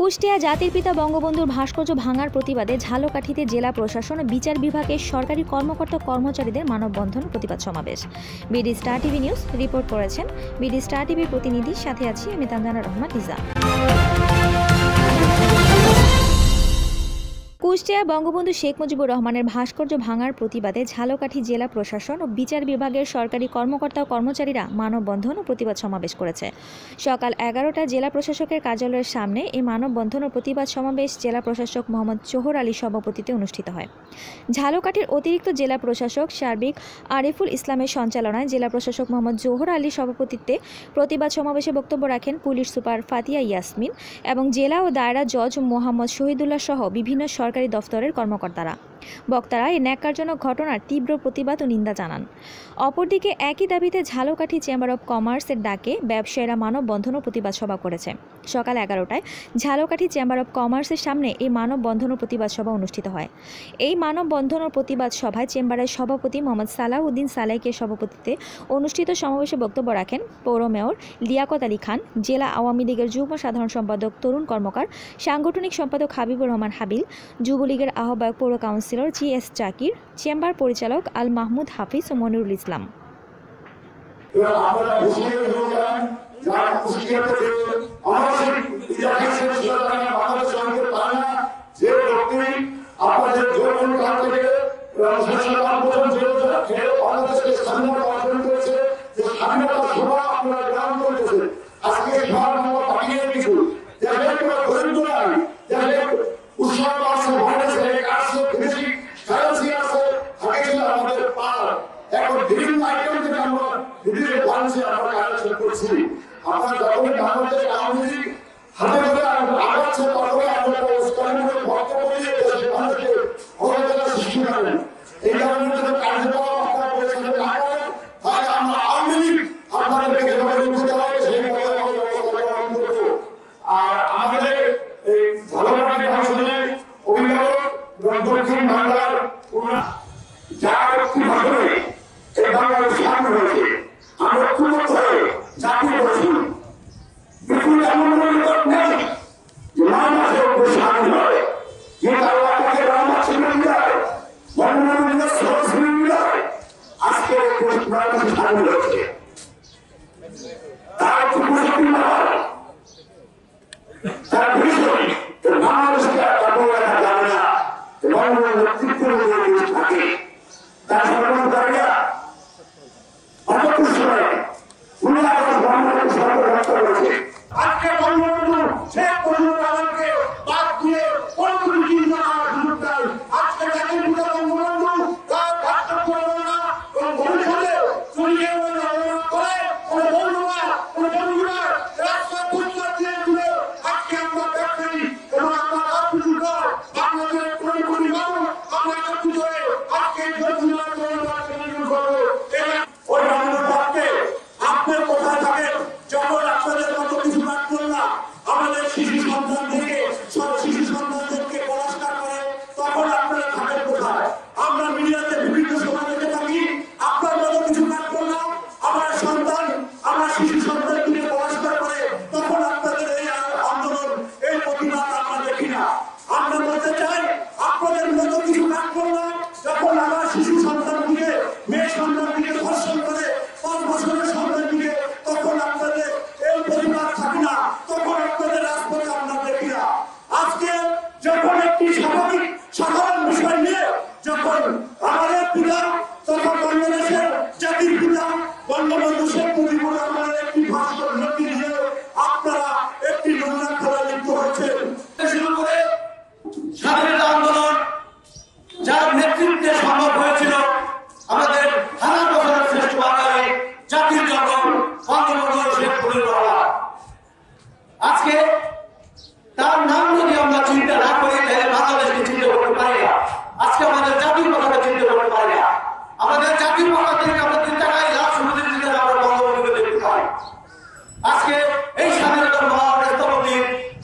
কুষ্টিয়া জাতির পিতা বঙ্গবন্ধুর ভাস্কর্য ভাঙার প্রতিবাদে ঝালকাঠিতে জেলা প্রশাসন, বিচার বিভাগের সরকারি কর্মকর্তা কর্মচারীদের মানববন্ধন প্রতিবাদ সমাবেশ। BD Star TV news report করেছেন। বিডি স্টার টিভির প্রতিনিধির সাথে আছি আমি তানজানা রহমান লিজা কুষ্টিয়া বঙ্গবন্ধু শেখ মুজিবুর রহমানের ভাস্কর্য ভাঙার প্রতিবাদে ঝালকাঠি জেলা প্রশাসন ও বিচার বিভাগের সরকারি কর্মকর্তা ও কর্মচারীরা মানববন্ধন ও প্রতিবাদ সমাবেশ করেছে। সকাল এগারোটা জেলা প্রশাসকের কার্যালয়ের সামনে এই মানববন্ধন ও প্রতিবাদ সমাবেশ জেলা প্রশাসক মোহাম্মদ চোহর আলীর সভাপতিতে অনুষ্ঠিত হয়। ঝালকাঠির অতিরিক্ত জেলা প্রশাসক সার্বিক আরিফুল ইসলামের সঞ্চালনায় জেলা প্রশাসক মোহাম্মদ জোহর আলীর সভাপতিত্বে প্রতিবাদ সমাবেশে বক্তব্য রাখেন পুলিশ সুপার ফাতিয়া ইয়াসমিন এবং জেলা ও দায়রা জজ মোহাম্মদ শহীদুল্লাহ সহ বিভিন্ন সরকারি দফতরের কর্মকর্তারা। বক্তারা এই ন্যাক্কারজনক ঘটনার তীব্র প্রতিবাদ ও নিন্দা জানান। অপরদিকে একই দাবিতে ঝালকাঠি চেম্বার অব কমার্সের ডাকে ব্যবসায়ীরা মানববন্ধন ও প্রতিবাদ সভা করেছে। সকাল এগারোটায় ঝালকাঠি চেম্বার অব কমার্সের সামনে এই মানববন্ধন ও প্রতিবাদ সভা অনুষ্ঠিত হয়। এই মানববন্ধন ও প্রতিবাদ সভায় চেম্বারের সভাপতি মোহাম্মদ সালাউদ্দিন সালাইকে সভাপতিত্বে অনুষ্ঠিত সমাবেশে বক্তব্য রাখেন পৌর মেয়র লিয়াকত আলী খান, জেলা আওয়ামী লীগের যুগ্ম সাধারণ সম্পাদক তরুণ কর্মকার, সাংগঠনিক সম্পাদক হাবিবুর রহমান হাবিল, যুবলীগের আহ্বায়ক পৌর councillor G S Zakir chamber পরিচালক আল মাহমুদ হাফিজ ও মনিরুল ইসলাম এবার আপনারা হুঁশিয়ার হয়ে যান যারা হুঁশিয়ার থেকে আমাদের ইতিহাসের শেষ সরকার বাংলাদেশ সঙ্গে পারে না যে ব্যক্তি আপনাদের জোরপূর্ণ কাল থেকে স্বাধীনতা পর্যন্ত খেয়ে বাংলাদেশকে স্বাধীনতা অর্জন করেছে যে স্বাধীনতা সভা আপনারা গ্রহণ করেছে আজকে সবার নাম পাঠিয়ে কিছু যাদের কোনো দরিদ্র নাই যাদের উৎসব আছে ভাইরাস আছে বেশি কারেন্সি আছে আগে ছিল আমাদের পার এখন বিভিন্ন আইটেম থেকে আমরা বিভিন্ন বাংলাদেশে আমরা আলোচনা করছি আমরা যখন বাংলাদেশ আওয়ামী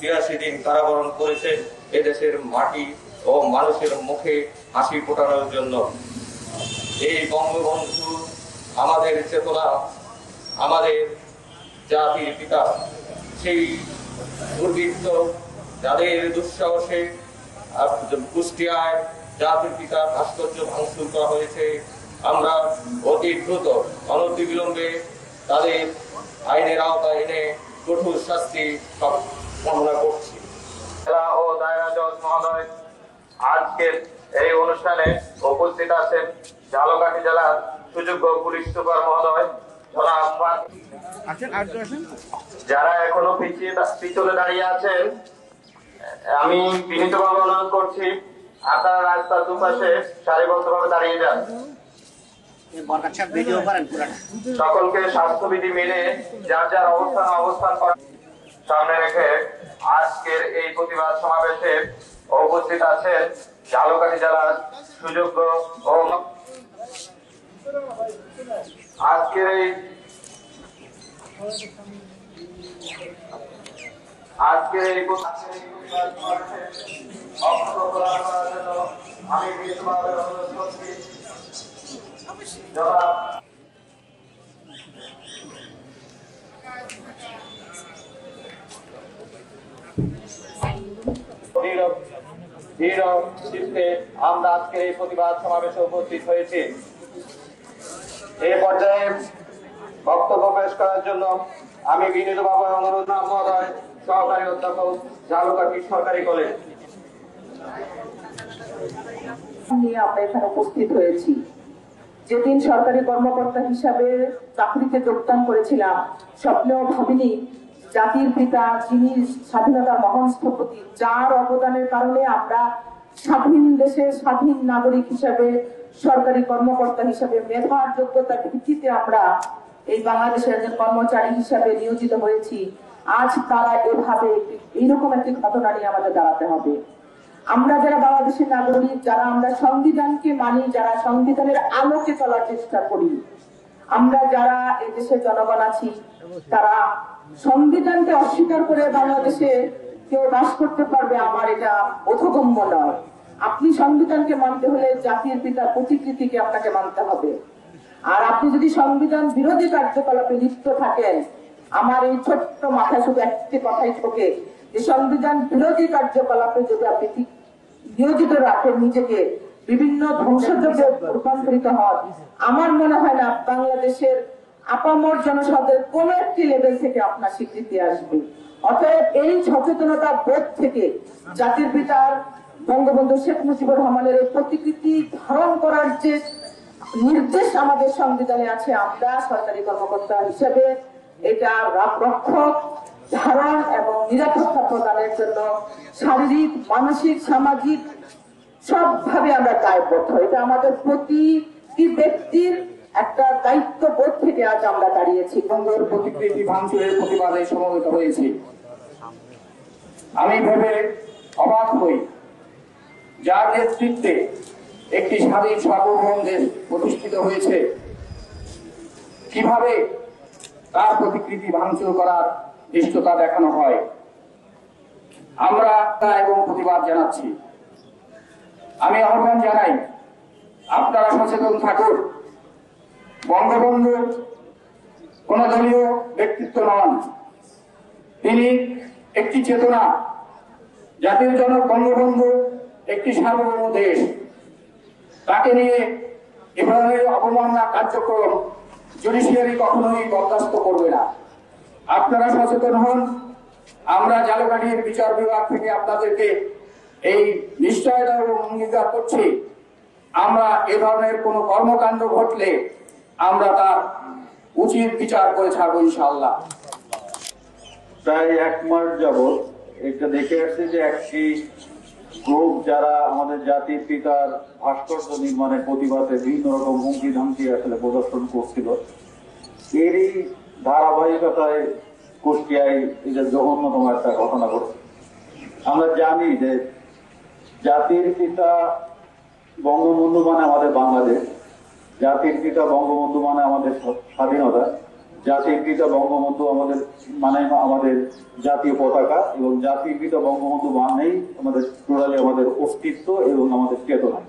বিরাশি দিন কারাবরণ করেছে এদেশের মাটি ও মানুষের মুখে হাসি ফোটানোর জন্য। এই বঙ্গবন্ধু আমাদের চেতনা, আমাদের জাতির পিতা, সেই দুর্বৃত্ত, যাদের দুঃসাহসে কুষ্টিয়ায় জাতির পিতা ভাস্কর্য ভাঙচুর করা হয়েছে, আমরা অতি দ্রুত, অনতিবিলম্বে তাদের আইনের আওতায় এনে কঠোর শাস্তি কামনা করছি। ও দায়রা জজ মহোদয় আজকের এই অনুষ্ঠানে উপস্থিত আছেন ঝালকাঠি জেলার সুযোগ্য পুলিশ সুপার মহোদয় যারা এখনও পিছিয়ে পিছনে দাঁড়িয়ে আছেন আমি বিনীতভাবে অনুরোধ করছি আপনারা রাস্তার দুপাশে সারিবদ্ধভাবে দাঁড়িয়ে যান। সকলকে স্বাস্থ্যবিধি মেনে যার যার অবস্থান অবস্থান করেন। সামনে রেখে আজকের এই প্রতিবাদ সমাবেশে উপস্থিত আছেন ঝালকাঠি জেলার সুযোগ্য ও আজকের এই আজকের এই আমি বিশেষভাবে আমরা এই প্রতিবাদ সমাবেশে উপস্থিত পর্যায়ে বক্তব্য করার জন্য আমি অনুরোধ অধ্যাপক সরকারি কলেজ। নিয়ে আমরা এখানে উপস্থিত হয়েছি। যেদিন সরকারি কর্মকর্তা হিসাবে চাকরিতে যোগদান করেছিলাম, স্বপ্নেও ভাবিনি জাতির পিতা, যিনি স্বাধীনতার মহান স্থপতি, যার অবদানের কারণে আমরা স্বাধীন দেশে স্বাধীন নাগরিক হিসাবে, সরকারি কর্মকর্তা হিসাবে, মেধার যোগ্যতার ভিত্তিতে আমরা এই বাংলাদেশের একজন কর্মচারী হিসাবে নিয়োজিত হয়েছি। আজ তারা এভাবে এইরকম একটি ঘটনা নিয়ে আমাদের দাঁড়াতে হবে। আমরা যারা বাংলাদেশের নাগরিক, যারা আমরা সংবিধানকে মানি, যারা সংবিধানের আলোকে চলার চেষ্টা করি আমরা যারা এদেশের জনগণ আছি, তারা সংবিধানকে অস্বীকার করে বাংলাদেশে কেউ বাস করতে পারবে আমার এটা বোধগম্য নয়। আপনি সংবিধানকে মানতে হলে জাতির পিতার প্রতিকৃতিকে আপনাকে মানতে হবে। আর আপনি যদি সংবিধান বিরোধী কার্যকলাপে লিপ্ত থাকেন, আমার এই ছোট্ট মাথায় শুধু একটি কথাই ঠোকে যে সংবিধান বিরোধী কার্যকলাপে যদি আপনি নিয়োজিত রাখেন নিজেকে বিভিন্ন ধ্বংসযজ্ঞে রূপান্তরিত হন আমার মনে হয় না বাংলাদেশের আপামর জনসাধারণের কোন একটি লেভেল থেকে আপনার স্বীকৃতি আসবে। অতএব এই সচেতনতা বোধ থেকে জাতির পিতার বঙ্গবন্ধু শেখ মুজিবুর রহমানের এই প্রতিকৃতি ধারণ করার যে নির্দেশ আমাদের সংবিধানে আছে, আমরা সরকারি কর্মকর্তা হিসেবে এটা রক্ষক, ধারণ এবং নিরাপত্তা প্রদানের জন্য শারীরিক, মানসিক, সামাজিক সবভাবে আমরা দায়বদ্ধ। এটা আমাদের প্রতিটি ব্যক্তির একটা দায়িত্ববোধ থেকে আজ আমরা দাঁড়িয়েছি। বঙ্গের প্রতিকৃতি ভাঙচুরের প্রতিবাদে সমবেত হয়েছি। আমি ভেবে অবাক হই, যার নেতৃত্বে একটি স্বাধীন সার্বভৌম দেশ প্রতিষ্ঠিত হয়েছে। কীভাবে তার প্রতিকৃতি ভাঙচুর করার দৃষ্টতা দেখানো হয়, আমরা তা এবং প্রতিবাদ জানাচ্ছি। আমি আহ্বান জানাই, আপনারা সচেতন থাকুন। বঙ্গবন্ধু কোন দলীয় ব্যক্তিত্ব নন। তিনি একটি চেতনা, জাতির জনক বঙ্গবন্ধু একটি সার্বভৌম দেশ। তাকে নিয়ে এ ধরনের অবমাননা কার্যক্রম জুডিশিয়ারি কখনোই বরদাস্ত করবে না। আপনারা সচেতন হন, আমরা জালকাঠির বিচার বিভাগ থেকে আপনাদেরকে এই নিশ্চয়তা এবং অঙ্গীকার করছি। আমরা এ ধরনের কোনো কর্মকাণ্ড ঘটলে আমরা তার উচিত বিচার করে ছাড়বো ইনশাআল্লাহ। প্রায় এক মাস যাবৎ এটা দেখে আসছে যে একটি গ্রুপ যারা আমাদের জাতির পিতার ভাস্কর্য নির্মাণের প্রতিবাদে বিভিন্ন রকম হুমকি ধামকি আসলে প্রদর্শন করছিল। এরই ধারাবাহিকতায় কুষ্টিয়ায় যে জঘন্যতম একটা ঘটনা ঘটছে। আমরা জানি যে জাতির পিতা বঙ্গবন্ধু মানে আমাদের বাংলাদেশ। জাতির পিতা বঙ্গবন্ধু মানে আমাদের স্বাধীনতা। জাতির পিতা বঙ্গবন্ধু আমাদের মানে আমাদের জাতীয় পতাকা এবং জাতির পিতা বঙ্গবন্ধু মানেই আমাদের টোটালি আমাদের অস্তিত্ব এবং আমাদের চেতনা।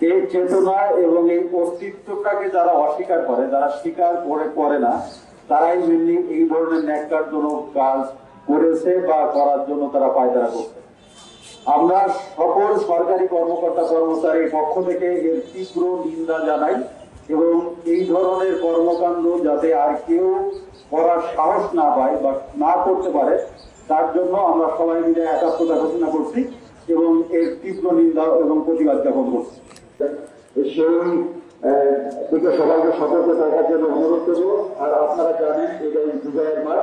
এই চেতনা এবং এই অস্তিত্বটাকে যারা অস্বীকার করে, যারা স্বীকার করে করে না, তারাই মেনলি এই ধরনের ন্যাক্কারজনক কাজ করেছে বা করার জন্য তারা পায়তারা করছে। আমরা সকল সরকারি কর্মকর্তা কর্মচারীর পক্ষ থেকে এর তীব্র নিন্দা জানাই এবং এই ধরনের কর্মকাণ্ড যাতে আর কেউ করার সাহস না পায় বা না করতে পারে, তার জন্য আমরা সবাই মিলে একাত্মতা ঘোষণা করছি এবং এর তীব্র নিন্দা এবং প্রতিবাদ জ্ঞাপন করছি। সবাইকে সতর্ক থাকার জন্য অনুরোধ করব। আর আপনারা জানেন, এটা বিজয়ের মাস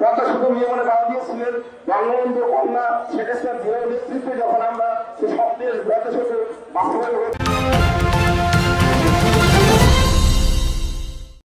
পঞ্চাশত নিয়মনে বাধা দিয়েছিলেন, বঙ্গবন্ধু কন্যা শেখ হাসিনার দৃঢ় নেতৃত্বে যখন আমরা সে স্বপ্নের পঞ্চাশত বাস্তবায়ন হয়েছে